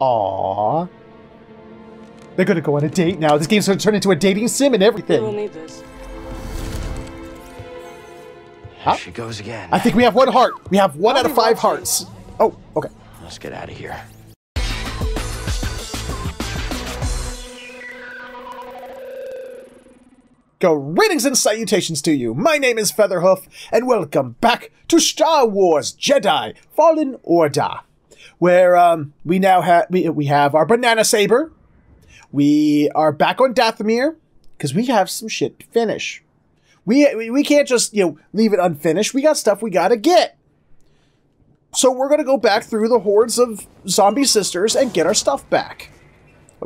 Aww. They're gonna go on a date now. This game's gonna turn into a dating sim and everything. We will everything. need this. Huh? She goes again. I think we have one heart. We have one out of five hearts. Oh, okay. Let's get out of here. Greetings and salutations to you. My name is Featherhoof, and welcome back to Star Wars Jedi Fallen Order, where um, we now have we, we have our banana saber. We are back on Dathomir because we have some shit to finish. We, we can't just you know leave it unfinished. We got stuff we gotta get. So we're gonna go back through the hordes of zombie sisters and get our stuff back.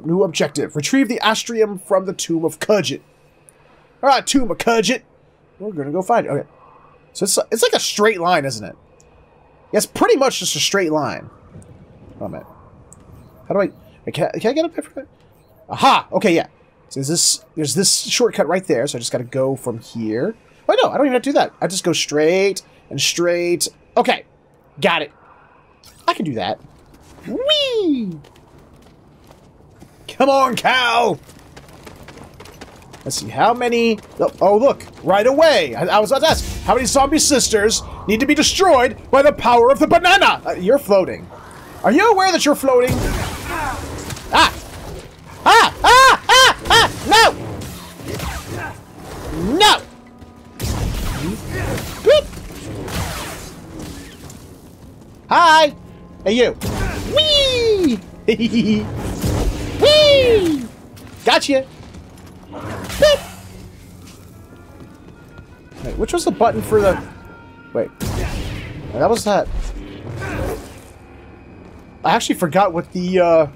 New objective: retrieve the astrium from the tomb of Kujet. All right, Tomb of Kujet. We're gonna go find it. Okay. So it's it's like a straight line, isn't it? It's pretty much just a straight line. Oh man. How do I? I can, can I get up there? Aha! Okay, yeah. So there's this there's this shortcut right there. So I just got to go from here. Oh no, I don't even have to do that. I just go straight and straight. Okay, got it. I can do that. Whee! Come on, cow! Let's see, how many... Oh, oh, look, right away. I, I was about to ask, how many zombie sisters need to be destroyed by the power of the banana? Uh, you're floating. Are you aware that you're floating? Ah! Ah! Ah! Ah! Ah! No! No! Boop! Hi! Hey, you. Whee! Whee! Gotcha! Boop! Wait, which was the button for the... Wait. That was that. I actually forgot what the, uh...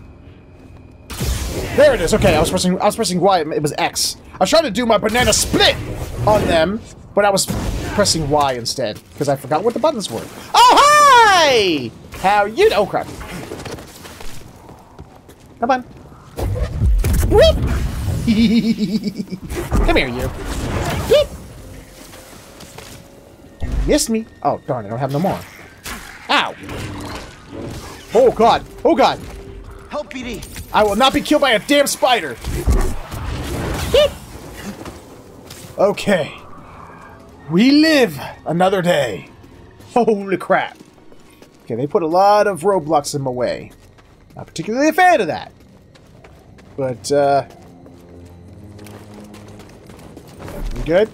There it is. Okay, I was pressing I was pressing Y. It was X. I was trying to do my banana split on them, but I was pressing Y instead because I forgot what the buttons were. Oh, hi! How you... Oh, crap. Come on. Whoop! Come here, you. Whoop! Missed me. Oh, darn, I don't have no more. Oh, God. Oh, God. Help, BD. I will not be killed by a damn spider. Okay. We live another day. Holy crap. Okay, they put a lot of roadblocks in my way. Not particularly a fan of that. But, uh... We good?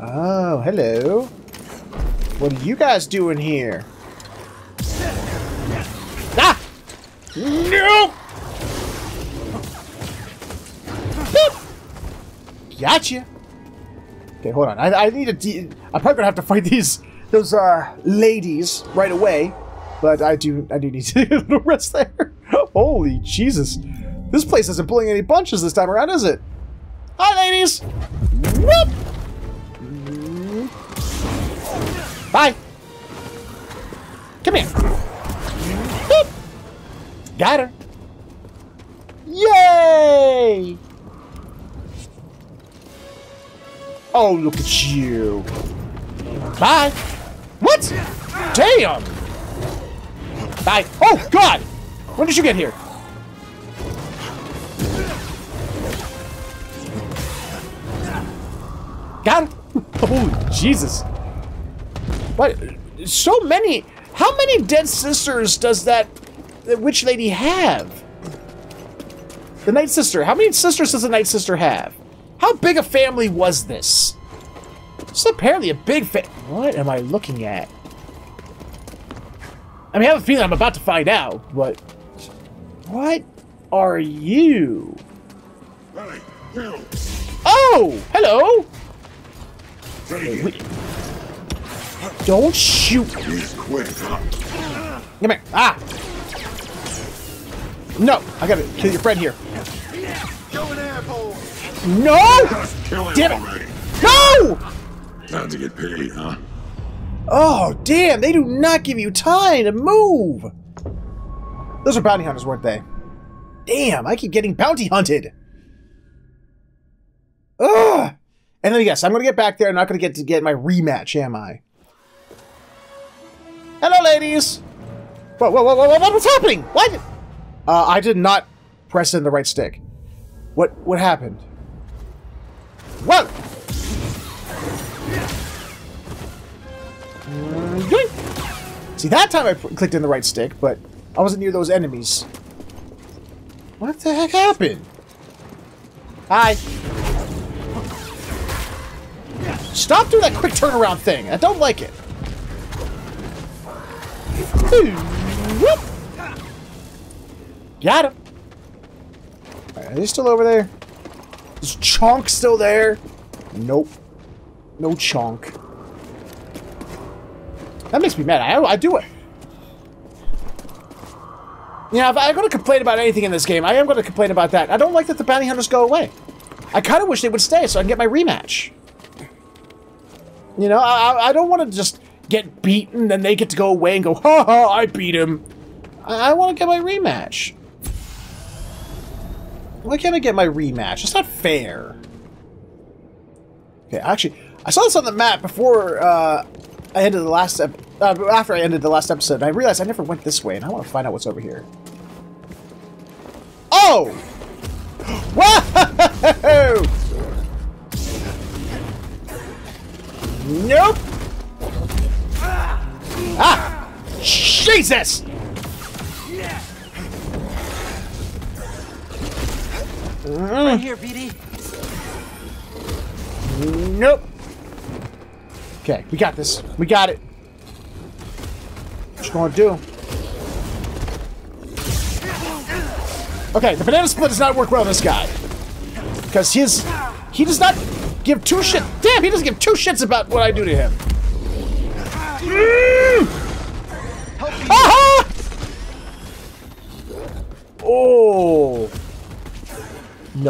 Oh, hello. What are you guys doing here? No! Boop! Gotcha. Okay, hold on. I, I need to. I'm probably gonna have to fight these those uh ladies right away, but I do I do need to get a little rest there. Holy Jesus! This place isn't pulling any bunches this time around, is it? Hi, ladies. Bye. Come here. Got her. Yay! Oh, look at you. Bye. What? Damn! Bye. Oh, God! When did you get here? Got him. Holy Jesus. What? So many. How many dead sisters does that, that witch lady have? The Night Sister. How many sisters does the Night Sister have? How big a family was this? This is apparently a big fa- What am I looking at? I mean, I have a feeling I'm about to find out, but... What are you? Oh! Hello! Wait. Don't shoot! Quick. Come here. Ah! No! I gotta kill your friend here. No! Damn it. No! Time to get paid, huh? Oh, damn! They do not give you time to move! Those are bounty hunters, weren't they? Damn, I keep getting bounty hunted! Ugh! And then, yes, I'm gonna get back there. I'm not gonna get to get my rematch, am I? Hello, ladies! Whoa, whoa, whoa, whoa, what's happening? What? Uh, I did not press in the right stick. What what happened? Whoa! Mm. See, that time I clicked in the right stick, but I wasn't near those enemies. What the heck happened? Hi. Stop doing that quick turnaround thing. I don't like it. Whoop. Got him. Alright, are they still over there? Is Chonk still there? Nope. No Chonk. That makes me mad. I, I do it. Yeah, if I'm going to complain about anything in this game, I am going to complain about that. I don't like that the bounty hunters go away. I kind of wish they would stay so I can get my rematch. You know, I, I- don't want to just get beaten, then they get to go away and go, ha ha, I beat him. I, I want to get my rematch. Why can't I get my rematch? It's not fair. Okay, actually, I saw this on the map before uh, I ended the last ep- uh, after I ended the last episode, and I realized I never went this way, and I want to find out what's over here. Oh! Whoa! Nope. Ah! Jesus! Right mm. here, BD. Nope. Okay, we got this. We got it. What you gonna do? Okay, the banana split does not work well on this guy. Because his... He does not give two shit... Damn, he doesn't give two shits about what I do to him.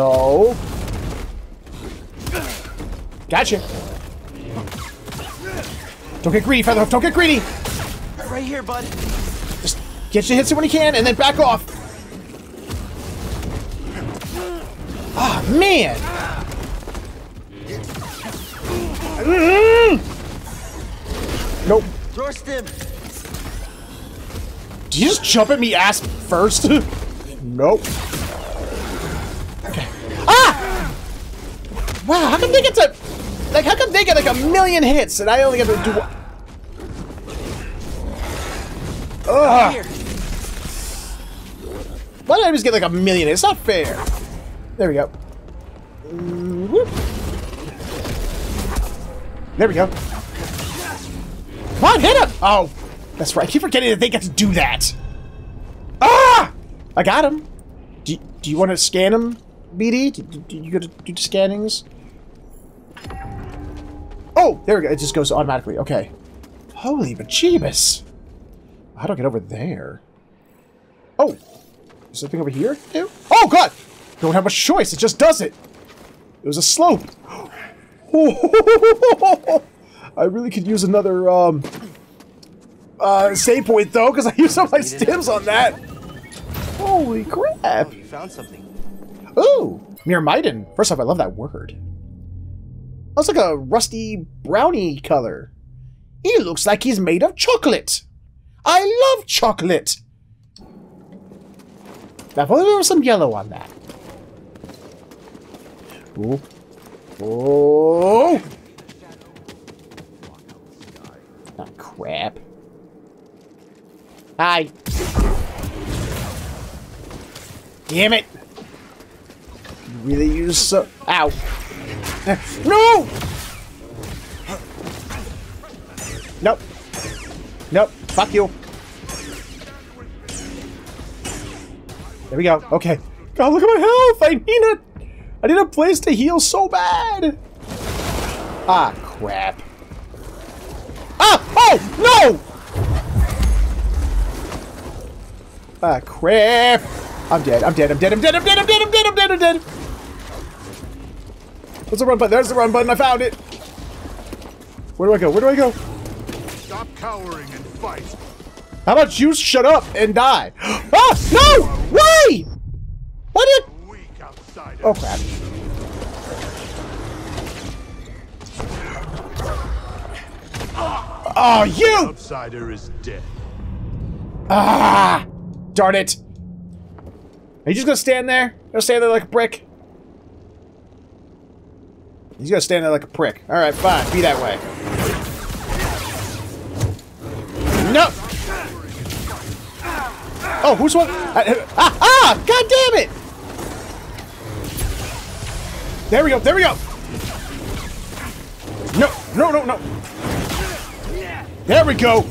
No. Gotcha. Don't get greedy, Featherhoof. Don't get greedy. Right here, bud. Just get your hits in when you can, and then back off. Ah, man. Mm. Nope. Drawer stim. Did you just jump at me ass first? nope. Wow, how come they get to... Like, how come they get like a million hits and I only get to do Ugh. Why did I just get like a million? It's not fair. There we go. There we go. Come on, hit him! Oh, that's right. I keep forgetting that they get to do that. Ah! I got him. Do, do you want to scan him, BD? Do, do you go to do the scannings? Oh, there we go. It just goes automatically. Okay. Holy bejeebus. How do I get over there? Oh, is something over here too? Oh god! Don't have much choice, it just does it! It was a slope! I really could use another um uh save point though, because I used all my stims on that. Holy crap! Oh, you found something. Ooh! Myrmidon. First off, I love that word. That's like a rusty brownie color. He looks like he's made of chocolate. I love chocolate. Now, if only there was some yellow on that. Ooh. Oh! Oh, crap. Hi. Damn it. Really use so... Ow. No! Nope. Nope. Fuck you. There we go. Okay. God, look at my health! I need a... I need a place to heal so bad! Ah, crap. Ah! Oh! No! Ah, crap! I'm dead, I'm dead, I'm dead, I'm dead, I'm dead, I'm dead, I'm dead, I'm dead, I'm dead! There's the run button, there's the run button, I found it! Where do I go? Where do I go? Stop cowering and fight. How about you shut up and die? Ah! No! Why? Why did... Oh, crap. Oh, you! Outsider is dead. Ah! Darn it! Are you just gonna stand there? Gonna stand there like a prick? He's gonna stand there like a prick. Alright, fine. Be that way. No! Oh, who's one? Ah, ah! God damn it! There we go, there we go! No, no, no, no! There we go!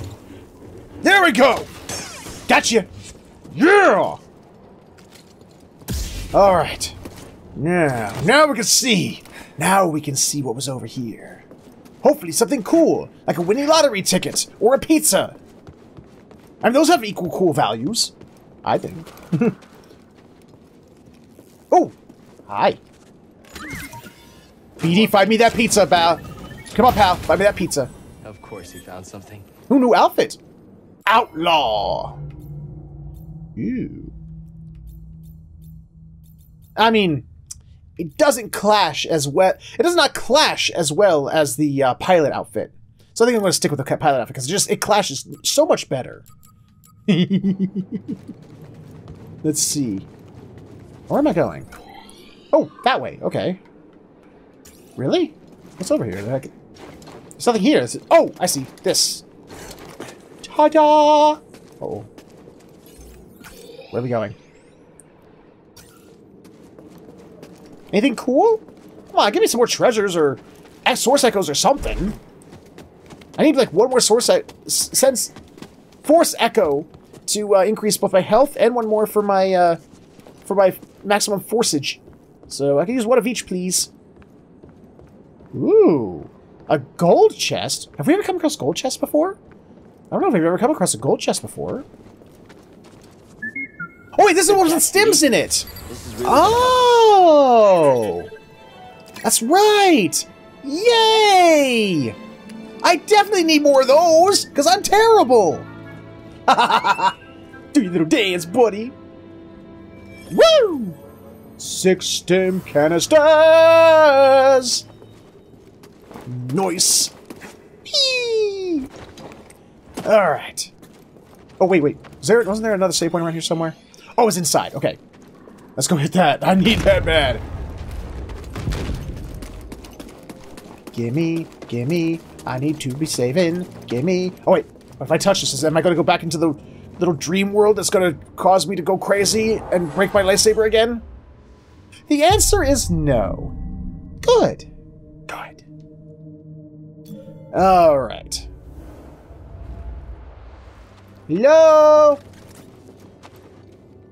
There we go! Gotcha! Yeah! Alright. Now, now we can see. Now we can see what was over here. Hopefully something cool, like a winning lottery ticket or a pizza. I mean, those have equal cool values. I think. oh! Hi. BD, find me that pizza, pal. Come on, pal. Find me that pizza. Of course he found something. Who new outfit? Outlaw. Ew. I mean, it doesn't clash as well. It does not clash as well as the uh, pilot outfit. So I think I'm going to stick with the pilot outfit because it just it clashes so much better. Let's see. Where am I going? Oh, that way. Okay. Really? What's over here? There's nothing here. Is Oh, I see. This. Ta-da! Uh oh. Where are we going? Anything cool? Come on, give me some more treasures or source echoes or something. I need like one more source e- sense force echo to uh, increase both my health and one more for my uh, for my maximum forceage. So I can use one of each, please. Ooh, a gold chest. Have we ever come across gold chests before? I don't know if we've ever come across a gold chest before. Oh wait, this is the one with stims in it. Oh! That's right! Yay! I definitely need more of those, because I'm terrible! Do your little dance, buddy! Woo! Six stim canisters! Nice! Alright. Oh, wait, wait. Was there, wasn't there another save point around here somewhere? Oh, it's inside. Okay. Let's go hit that. I need that bad. Gimme, gimme. I need to be saving. Gimme. Oh, wait. If I touch this, am I going to go back into the little dream world that's going to cause me to go crazy and break my lightsaber again? The answer is no. Good. Good. All right. Hello?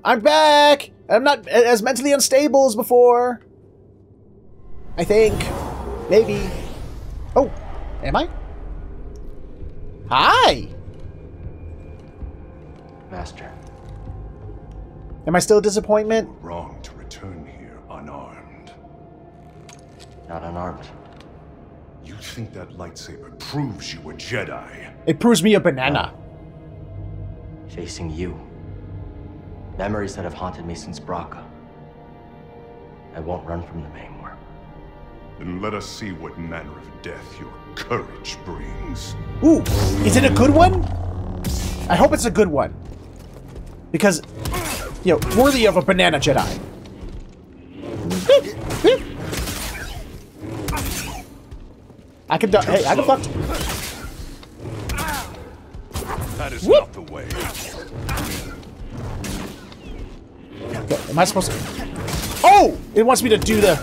I'm back! I'm not as mentally unstable as before. I think. Maybe. Oh, am I? Hi! Master. Am I still a disappointment? Wrong to return here unarmed. Not unarmed. You think that lightsaber proves you a Jedi? It proves me a banana. Facing you. Memories that have haunted me since Bracca. I won't run from them anymore. Then let us see what manner of death your courage brings. Ooh, is it a good one? I hope it's a good one. Because, you know, worthy of a banana Jedi. I can duck. Hey, I can duck. That is Whoop. not the way. Okay, am I supposed to? Oh! It wants me to do the.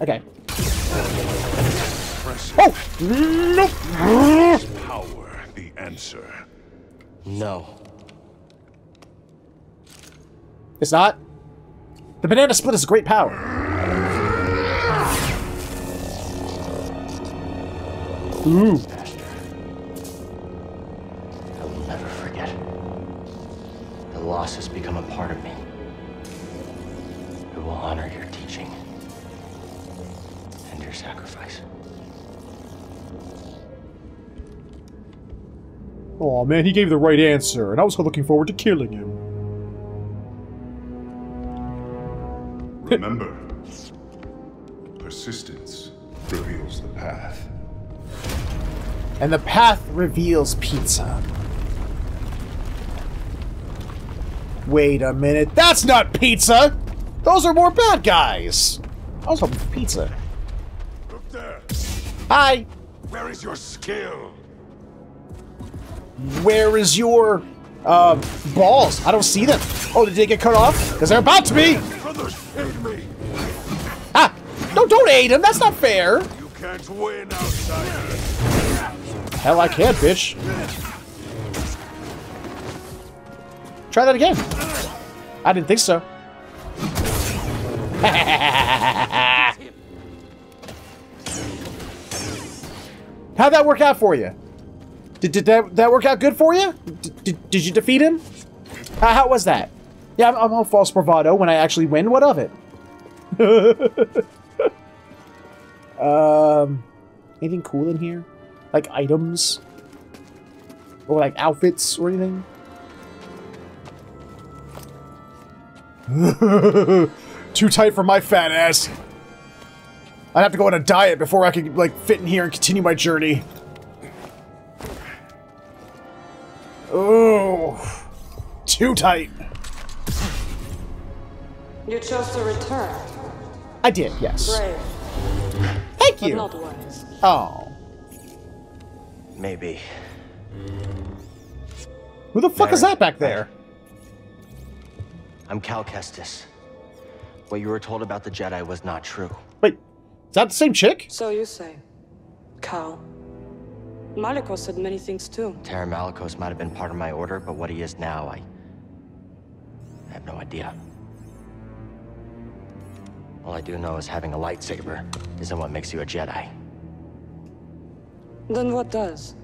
Okay. Oh! Nope! Power the answer. No. It's not. The banana split is a great power. Ooh. Master. I will never forget. The loss has become a part of me. I will honor your teaching and your sacrifice. Oh man, he gave the right answer, and I was looking forward to killing him. Remember, persistence reveals the path. And the path reveals pizza. Wait a minute. That's not pizza! Those are more bad guys! I was hoping for pizza. There. Hi! Where is your skill? Where is your, uh, balls? I don't see them. Oh, did they get cut off? Because they're about to be! Brothers, aid me. Ah! No, don't aid him! That's not fair! You can't win, outsider. Hell, I can, bitch. Try that again. I didn't think so. How'd that work out for you? Did, did that, that work out good for you? Did, did, did you defeat him? How, how was that? Yeah, I'm, I'm all false bravado when I actually win. What of it? um, anything cool in here? Like items? Or like outfits or anything? Too tight for my fat ass. I'd have to go on a diet before I could like fit in here and continue my journey. Oh, too tight. You chose to return. I did, yes. Brave, Thank but you. not wise. Oh, Maybe. who the fuck is that back there? I'm Cal Kestis. What you were told about the Jedi was not true. Wait, is that the same chick? So you say. Cal. Malicos said many things too. Taron Malicos might have been part of my order, but what he is now, I... I have no idea. All I do know is having a lightsaber isn't what makes you a Jedi. Then what does?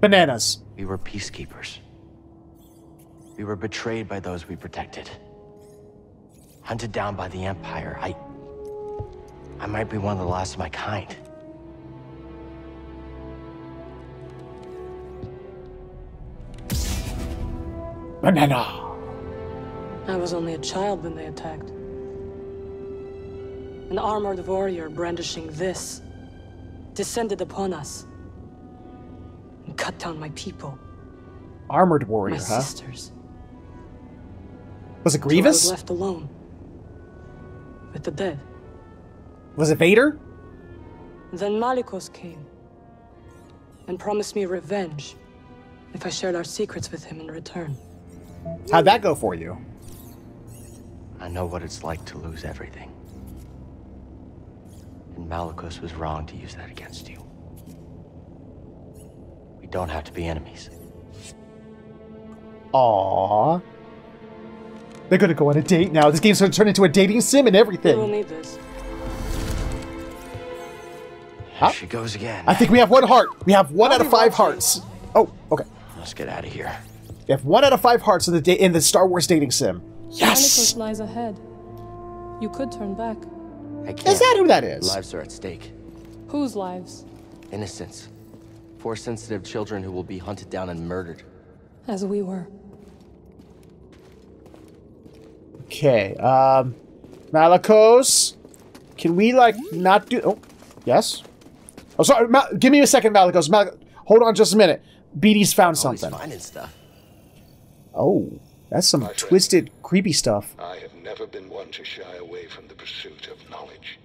Bananas. We were peacekeepers. We were betrayed by those we protected. Hunted down by the Empire. I... I might be one of the last of my kind. Banana. I was only a child when they attacked. An armored warrior brandishing this descended upon us and cut down my people, Armored my warrior, huh? sisters. Was it till I was Grievous? left alone with the dead. Was it Vader? Then Malicos came and promised me revenge if I shared our secrets with him in return. How'd that go for you? I know what it's like to lose everything. And Malicos was wrong to use that against you. We don't have to be enemies. Aww. They're gonna go on a date now. This game's gonna turn into a dating sim and everything. We will everything. need this. Huh? She goes again. I think we have one heart. We have one I'll out of five watching. hearts. Oh, okay. Let's get out of here. We have one out of five hearts in the da- in the Star Wars dating sim. Yes. Malicos lies ahead. You could turn back. I can't. Is that who that is? Lives are at stake. Whose lives? Innocents. Four sensitive children who will be hunted down and murdered. As we were. Okay. Um, Malicos, can we like not do? Oh, yes. Oh, sorry. Ma- give me a second, Malicos. Mal- hold on, just a minute. BD's found Always something. finding stuff. Oh, that's some friend. twisted, creepy stuff. I have never been one to shy away from the pursuit of knowledge.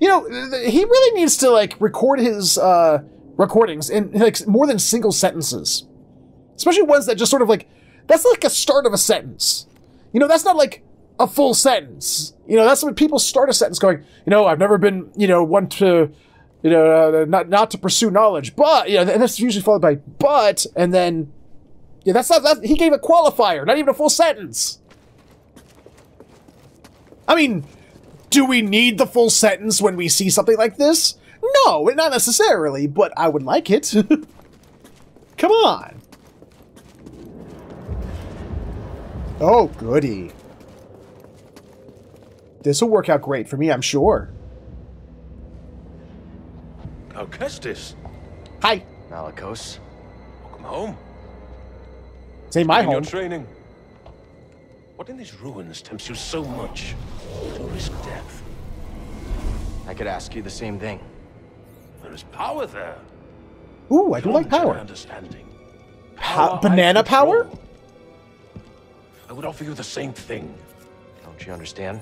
You know, th- th- he really needs to like record his uh recordings in like more than single sentences. Especially ones that just sort of like that's like a start of a sentence. You know, that's not like a full sentence. You know, that's when people start a sentence going, you know, I've never been, you know, one to you know, uh, not not to pursue knowledge, but you know, and that's usually followed by but and then yeah, that's not that he gave a qualifier, not even a full sentence. I mean, do we need the full sentence when we see something like this? No, not necessarily, but I would like it. Come on. Oh, goody. This will work out great for me, I'm sure. Cal Kestis, Hi. Malicos. welcome home. Say my In your training. What in these ruins tempts you so much to risk death? I could ask you the same thing. There is power there. Ooh, I do like power. Understanding. Pa- I banana power? I would offer you the same thing. Don't you understand?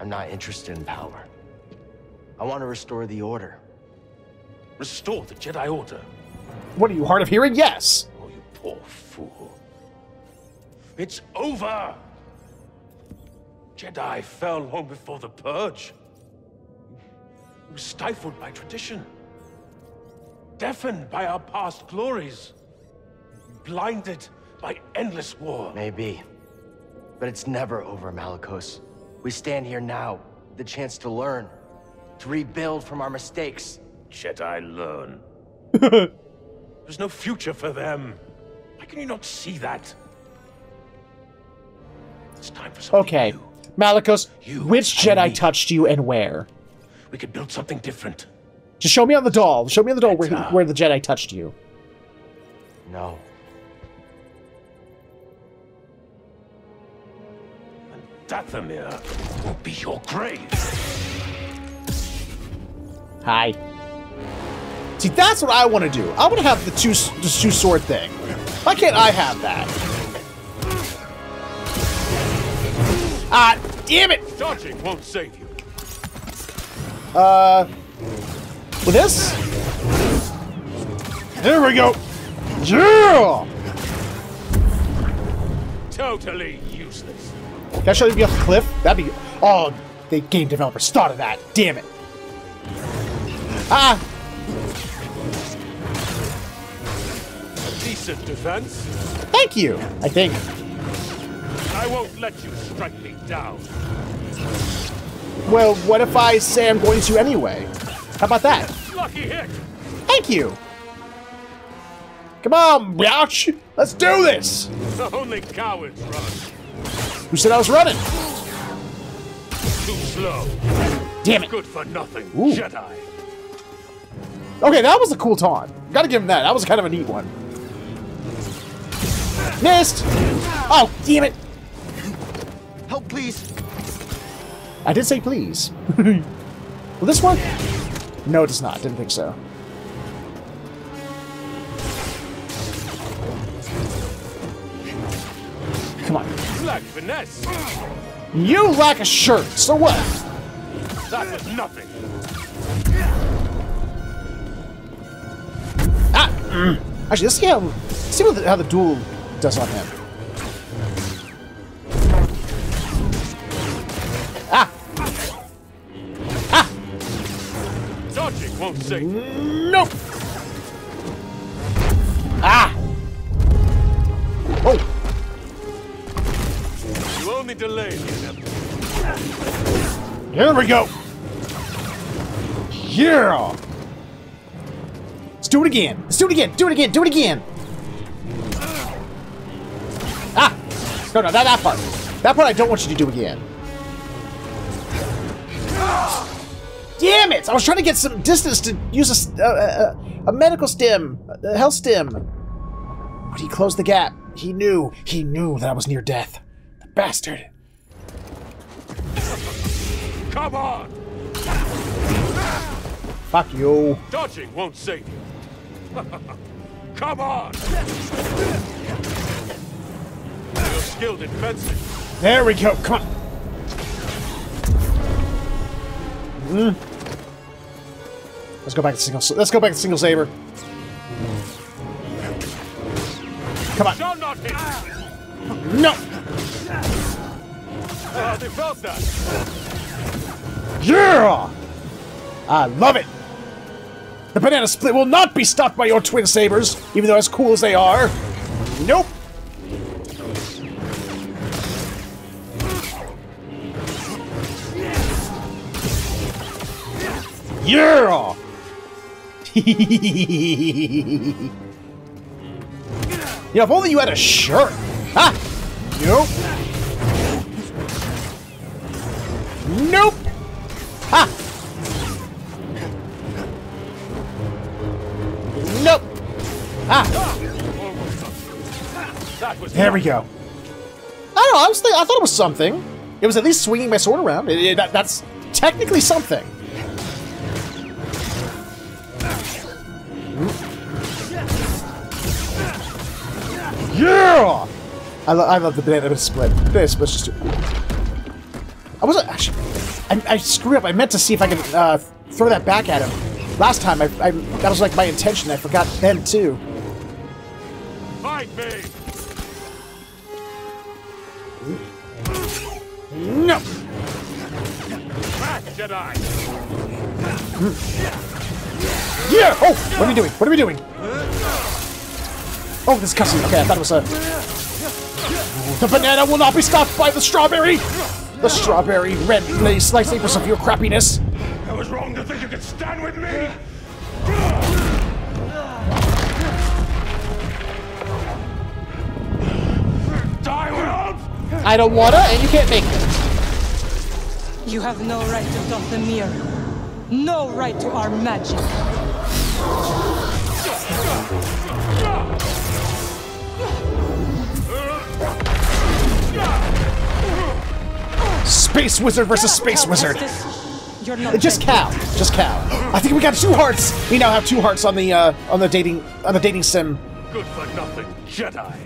I'm not interested in power. I want to restore the Order. Restore the Jedi Order. What are you, hard of hearing? Yes. Oh, you poor fool. It's over! Jedi fell long before the Purge. We were stifled by tradition. Deafened by our past glories. Blinded by endless war. Maybe. But it's never over, Malicos. We stand here now, the chance to learn, to rebuild from our mistakes. Jedi learn. There's no future for them. Why can you not see that? It's time for something Okay. new. Malicos, You which Jedi me. touched you and where? We could build something different. Just show me on the doll. Show me on the doll where, where the Jedi touched you. No. Dathomir will be your grave. Hi. See, that's what I want to do. I want to have the two the two sword thing. Why can't I have that? Ah, damn it! Dodging won't save you. Uh, with this? There we go. Yeah. Totally useless. Can I show you off the cliff? That'd be. Oh, the game developers thought of that. Damn it. Ah, Decent defense. thank you. I think. I won't let you strike me down. Well, what if I say I'm going to anyway? How about that? Lucky hit. Thank you. Come on, biatch. Let's do this. The Only cowards run. Who said I was running? Too slow. Damn it. Good for nothing. Ooh. Jedi. Okay, that was a cool taunt. Gotta give him that. That was kind of a neat one. Missed! Oh, damn it! Help, please! I did say please. Will this work? No, it does not. Didn't think so. Come on. Black finesse. You lack a shirt, so what? That was nothing. Ah! mm. Actually, let's see how, let's see what the, how the duel does on him. Ah! Ah! Dodging won't save. Nope! Only delay. Here we go! Yeah! Let's do it again! Let's do it again! Do it again! Do it again! Ah! No, no, not that part. That part I don't want you to do again. Damn it! I was trying to get some distance to use a, s- uh, uh, a medical stim, a health stim. But he closed the gap. He knew. He knew that I was near death. The bastard. Come on. Fuck you. Dodging won't save you. Come on. You're skilled in fencing. There we go. Come on. Mm. Let's go back to single. Let's go back to single saber. Come on. No. Ah. Yeah. I love it. The banana split will not be stopped by your twin sabers, even though as cool as they are. Nope. Yeah. you know, if only you had a shirt. Ah. Nope. Nope. Ha. Nope. Ah. There we go. I don't know. I was. I thought it was something. It was at least swinging my sword around. It, it, that, that's technically something. Yeah! I, lo- I love the banana split. Banana split's just too. I wasn't actually. I, I screwed up. I meant to see if I could uh, throw that back at him. Last time, I, I that was like my intention. I forgot then too. Fight me! No. Back, Jedi! Yeah! Oh! What are we doing? What are we doing? Oh, this is cussing. Okay, I thought it was a. The banana will not be stopped by the strawberry! The strawberry red lace lightsabers of your crappiness! I was wrong to think you could stand with me! Die, World! I don't wanna, and you can't make it. You have no right to Dathomir. No right to our magic. Space wizard versus space wizard. Kestis, You're not Just dead. Cal. Just Cal. I think we got two hearts. We now have two hearts on the uh, on the dating on the dating sim. Good for nothing, Jedi!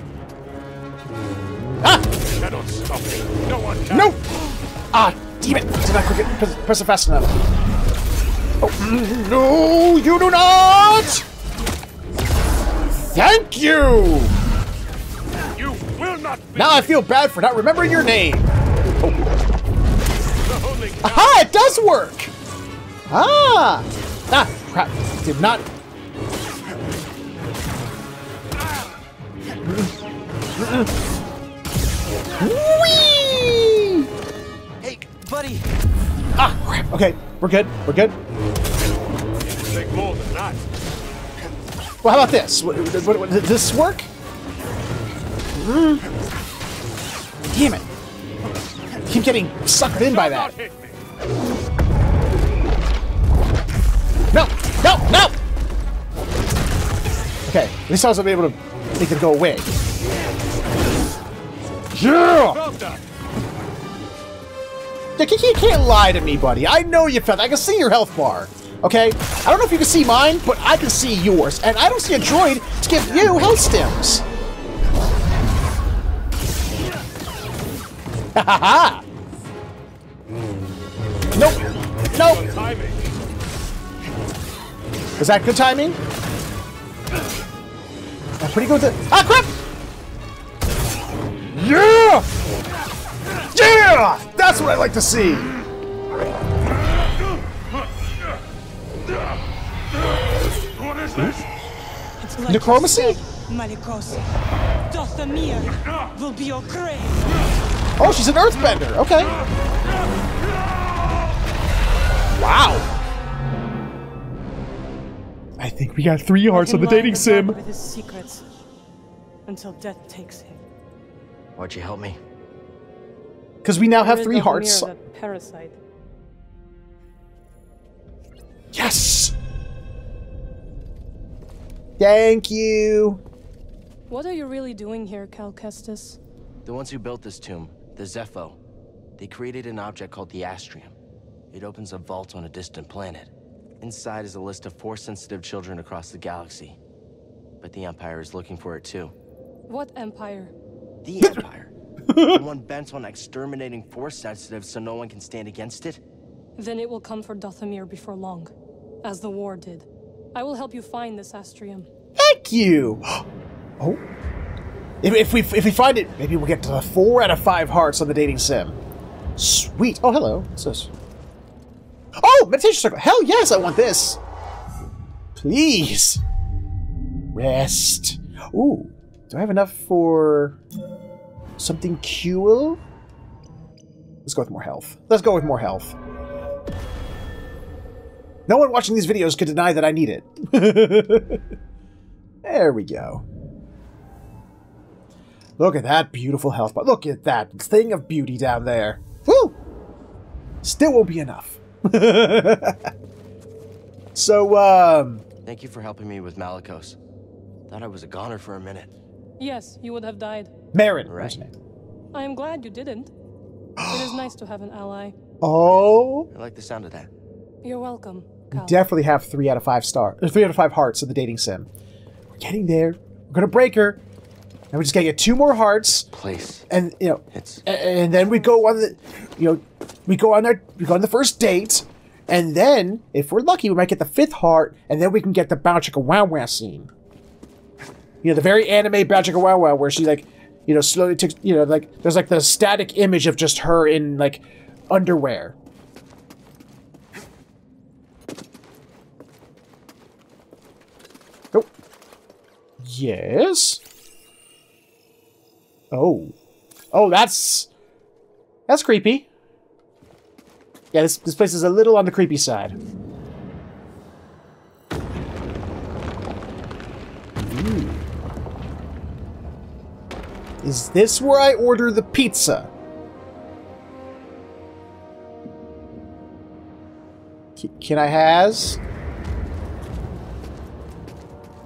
Ah! Cannot stop me. No one can. No! Ah, damn it! Did not quick it, press, press it fast enough. Oh, mm, no, you do not! Thank you! You will not Now I feel bad for not remembering your name. Aha, it does work! Ah! Ah, crap. Did not... Whee! Hey, buddy! Ah, crap. Okay, we're good. We're good. take more than that. Well, how about this? What, what, what, does this work? Mm. Damn it. Keep getting sucked in by that. No! No! No! Okay, at least I was able to make it go away. Yeah! You can't, lie to me, buddy. I know you felt. I can see your health bar. Okay? I don't know if you can see mine, but I can see yours. And I don't see a droid to give you health stims. Ha ha ha! Was that good timing? I'm pretty good with it. Ah, crap! Yeah! Yeah! That's what I like to see! What is this? It's like Necromancy? Malicos. Dathomir will be your grave. Oh, she's an earthbender. Okay. Wow. I think we got three hearts on the Let him lie dating sim. With his secrets until death takes him. Why'd you help me? Because we now have three hearts. parasite. Yes! Thank you. What are you really doing here, Cal Kestis? The ones who built this tomb, the Zeffo, they created an object called the Astrium. It opens a vault on a distant planet. Inside is a list of Force-sensitive children across the galaxy. But the Empire is looking for it too. What empire? The Empire? the one bent on exterminating Force-sensitive so no one can stand against it? Then it will come for Dathomir before long, as the war did. I will help you find this Astrium. Thank you. Oh. If, if we if we find it, maybe we'll get to the four out of five hearts on the dating sim. Sweet. Oh, hello. What's this? Oh, meditation circle. Hell yes, I want this. Please. Rest. Ooh. Do I have enough for something cool? Let's go with more health. Let's go with more health. No one watching these videos could deny that I need it. there we go. Look at that beautiful health bar. Look at that thing of beauty down there. Woo! Still won't be enough. so, um, Thank you for helping me with Malicos. Thought I was a goner for a minute. Yes, you would have died. Merrin. Right. what's her name? I am glad you didn't. it is nice to have an ally. Oh, I like the sound of that. You're welcome, we Cal. definitely have three out of five stars, or three out of five hearts in the dating sim. We're getting there. We're gonna break her. And we just gotta get two more hearts, Place. and you know, It's and then we go on the, you know, we go on our we go on the first date, and then if we're lucky, we might get the fifth heart, and then we can get the Bow Chicka Wow Wow scene. You know, the very anime Bow Chicka Wow Wow, where she like, you know, slowly takes, you know, like there's like the static image of just her in like underwear. Oh. Yes. Oh. Oh, that's that's creepy. Yeah, this this place is a little on the creepy side. Ooh. Is this where I order the pizza? C- Can I has?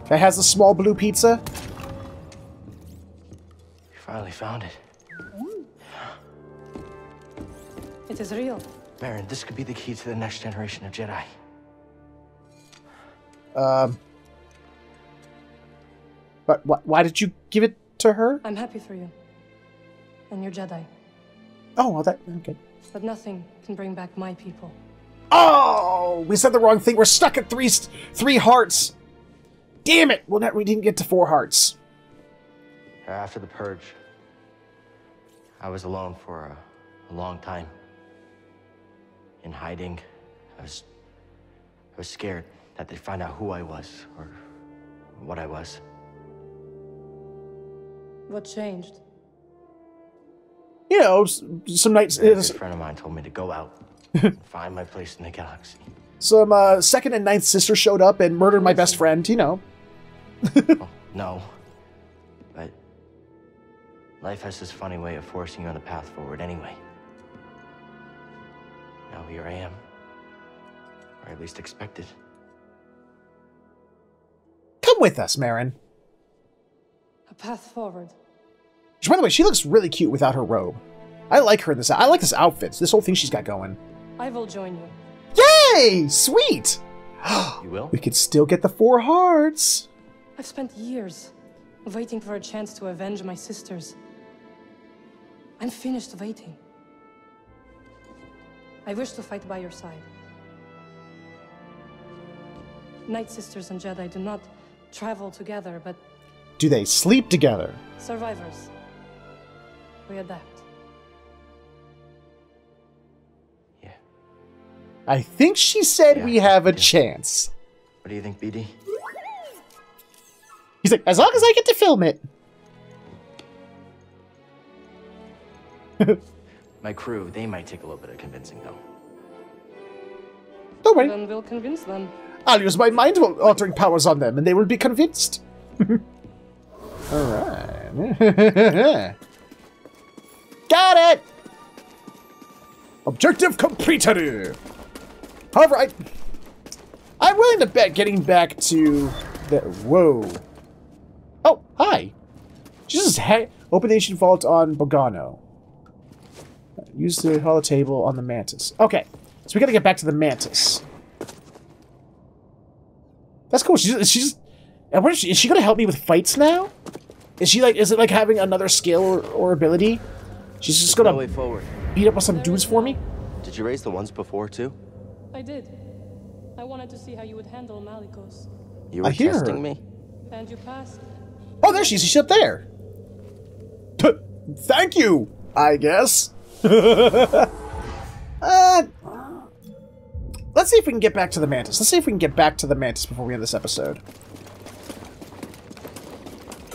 That has the small blue pizza? you finally found it. It is real. Baron, this could be the key to the next generation of Jedi. Um. But wh- why did you give it to her? I'm happy for you. And your Jedi. Oh, well, that okay. But nothing can bring back my people. Oh, we said the wrong thing. We're stuck at three three hearts. Damn it! Well, that we didn't get to four hearts. After the purge, I was alone for a, a long time. In hiding, I was I was scared that they'd find out who I was or what I was. What changed? You know, some nights, A good friend of mine told me to go out and find my place in the galaxy. some uh, second and ninth sister showed up and murdered my best friend. You know, Oh, no. But life has this funny way of forcing you on the path forward anyway. Now here I am. Or at least expected. come with us, Merrin. A path forward. Which, by the way, she looks really cute without her robe. I like her in this. I like this outfit. This whole thing she's got going. I will join you. Yay! Sweet. You will? We could still get the four hearts. I've spent years waiting for a chance to avenge my sisters. I'm finished waiting. I wish to fight by your side. Night Sisters and Jedi do not travel together, but Do they sleep together? survivors. We adapt. Yeah. I think she said Yeah, we have a yeah. chance. What do you think, BD? He's like, as long as I get to film it. My crew, they might take a little bit of convincing, though. Don't worry. Then we'll convince them. I'll use my mind altering powers on them and they will be convinced. Alright. Got it! Objective completed! However, I. I'm willing to bet getting back to the. Whoa. Oh, hi. Jesus, hey. Open the ancient vault on Bogano. Use the holotable on the mantis. Okay, so we gotta get back to the mantis. That's cool. She's she's. And what is she? Is she gonna help me with fights now? Is she like? Is it like having another skill or, or ability? She's just gonna way forward. beat up on some dudes for me. Did you raise the ones before, too? I did. I wanted to see how you would handle Malicos. You I were hear her. testing me? And you passed. Oh, there she is. She's up there. Thank you. I guess. uh, let's see if we can get back to the mantis. Let's see if we can get back to the mantis before we end this episode.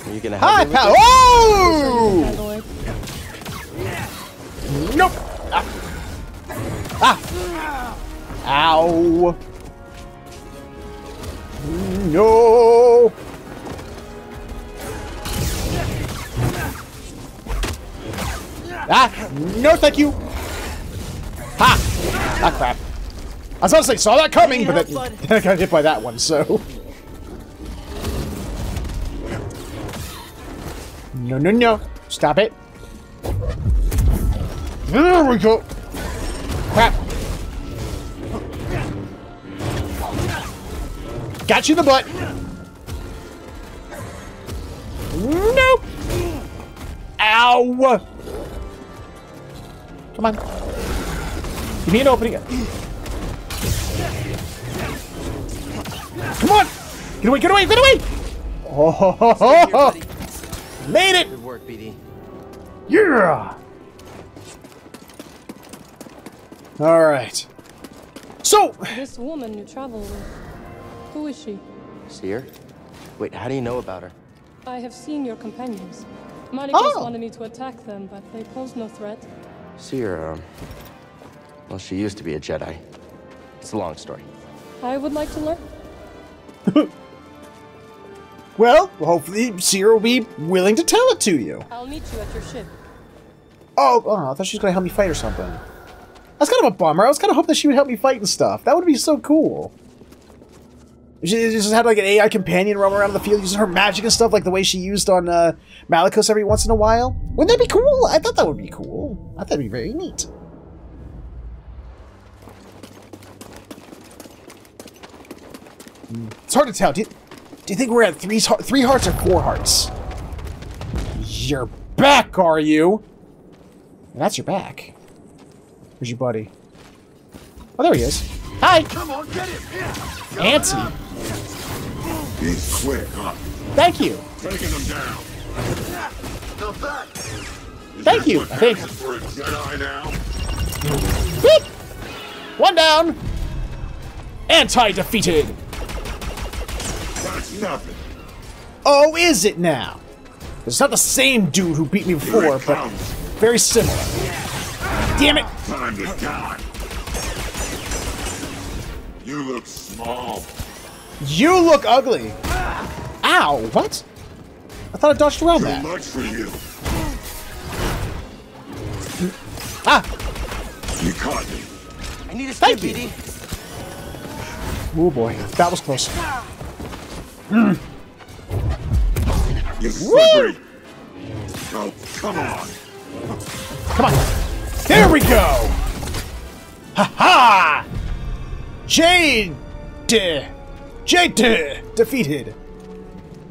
Are you gonna Hi, pal. Oh! Nope. Ah. ah. Ow. No. Ah. No, thank you. Ha. Ah, crap. I was about to say, saw that coming, but then I got hit by that one, so. No, no, no. Stop it. There we go. Crap. Got you in the butt. Nope. Ow! Come on. Give me an opening. Come on! Get away, get away, get away! Oh, ho, ho, ho, Here, ho. buddy. Made it! Good work, BD. Yeah! Alright. So, This woman you travel with, who is she? Cere? Wait, how do you know about her? I have seen your companions. Malicos Oh. wanted me to attack them, but they pose no threat. Cere, um... Well, she used to be a Jedi. It's a long story. I would like to learn. well, hopefully Cere will be willing to tell it to you. I'll meet you at your ship. Oh, oh, I thought she was going to help me fight or something. That's kind of a bummer. I was kind of hoping that she would help me fight and stuff. That would be so cool. She just had like an AI companion roam around the field using her magic and stuff, like the way she used on uh, Malicos every once in a while. Wouldn't that be cool? I thought that would be cool. I thought that'd be very neat. Hmm. It's hard to tell. Do you, do you think we're at three, three hearts or four hearts? You're back, are you? That's your back. Where's your buddy? Oh, there he is. Hi! Come on, get him! Antsy. Be quick, huh? Thank you. Taking him down. Now that. Is Thank that you, think. happens For a Jedi now. Beep! One down. Anti-defeated. That's nothing. Oh, is it now? It's not the same dude who beat me before, but very similar. Damn it! Time to die. You look small. You look ugly. Ow! What? I thought I dodged around Too that. much for you. Ah! You caught me. I need a Thank stim, you. BD. Oh boy, that was close. You slippery. Oh, come on. Come on. There we go! Ha ha! Jade! Jade defeated.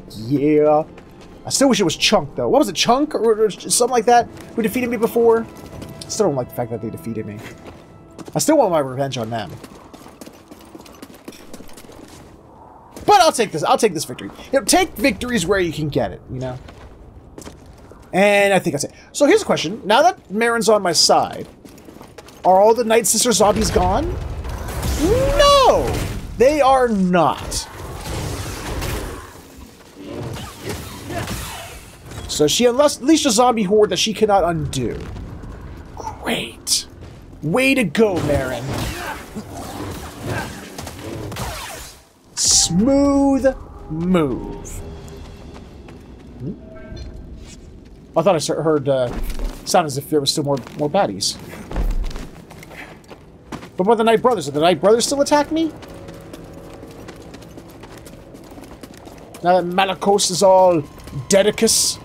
Yeah. I still wish it was Chunk, though. What was it, Chunk? Or, or something like that? Who defeated me before? I still don't like the fact that they defeated me. I still want my revenge on them. But I'll take this. I'll take this victory. You know, take victories where you can get it, you know? And I think that's it. So here's a question. Now that Merrin's on my side, are all the Night Sister zombies gone? No! They are not. So she unleashed a zombie horde that she cannot undo. Great. Way to go, Merrin. Smooth move. Hmm? I thought I heard uh, sound as if there was still more more baddies. But what the Night Brothers? Are the Night Brothers still attack me? Now that Malicos is all Dedicus.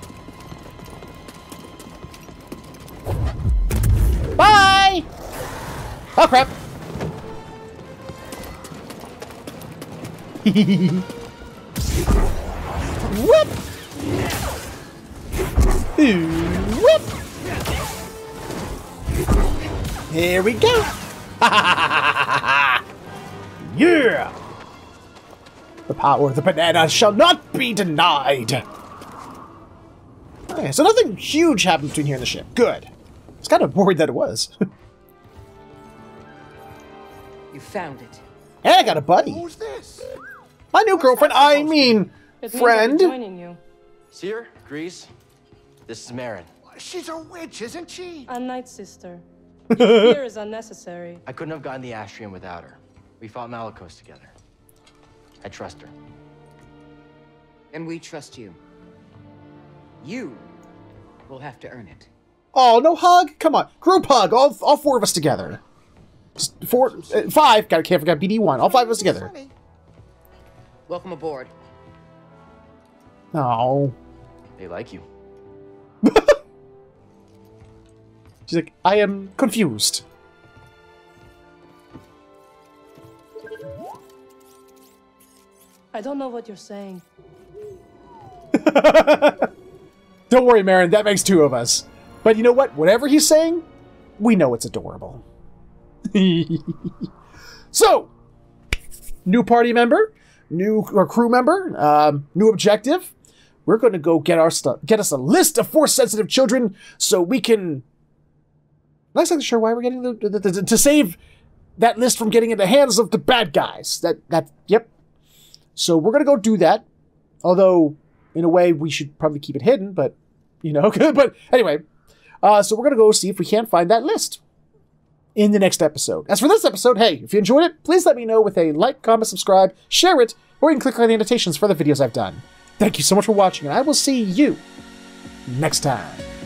Bye! Oh crap! Whoop! Whoop! Here we go! yeah! The power of the banana shall not be denied! Okay, so nothing huge happened between here and the ship. Good. I was kind of worried that it was. You found it. and I got a buddy. Who's this? My new girlfriend, I mean, It means I'll friend. joining you. See her? Greez? This is Merrin. She's a witch, isn't she? A night sister. Your fear is unnecessary. I couldn't have gotten the Astrium without her. We fought Malicos together. I trust her. And we trust you. You will have to earn it. Oh, no hug? Come on. Group hug. All, all four of us together. Just four, uh, five. Gotta can't forget BD1. All five of us together. Welcome aboard. Oh. They like you. She's like, I am confused. I don't know what you're saying. Don't worry, Merrin, that makes two of us. But you know what? Whatever he's saying, we know it's adorable. so, new party member, new crew member, um, new objective. We're going to go get our stuff, get us a list of force sensitive children, so we can. I'm not exactly sure why we're getting the, the, the, to save that list from getting in the hands of the bad guys. That that yep. So we're gonna go do that. Although, in a way, we should probably keep it hidden. But you know, but anyway. Uh, so we're gonna go see if we can't find that list in the next episode. As for this episode, hey, if you enjoyed it, please let me know with a like, comment, subscribe, share it, or you can click on the annotations for the videos I've done. Thank you so much for watching, and I will see you next time.